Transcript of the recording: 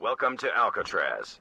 Welcome to Alcatraz.